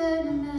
good enough.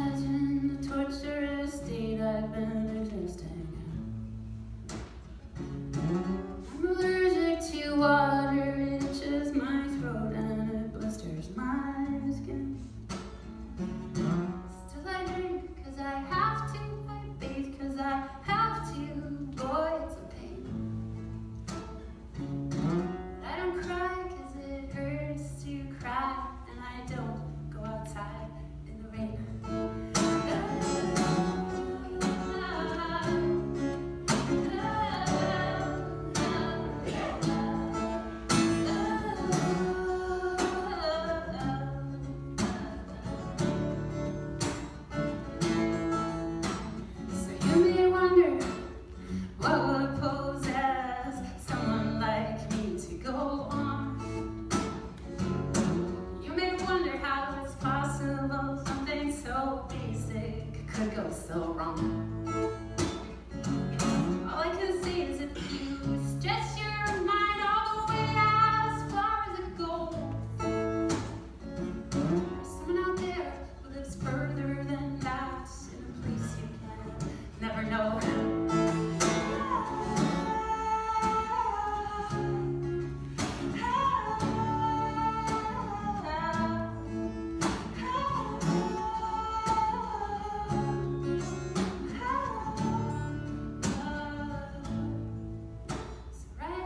Could go so wrong.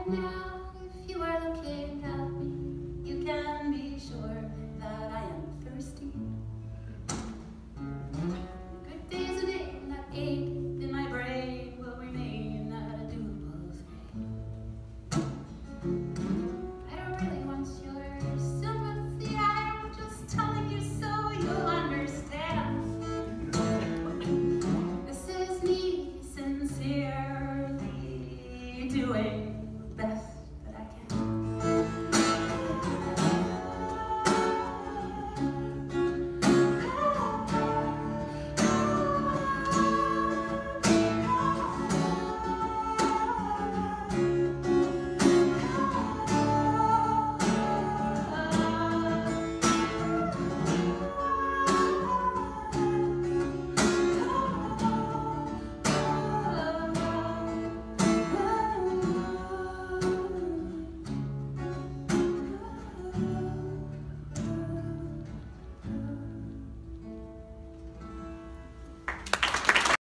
now.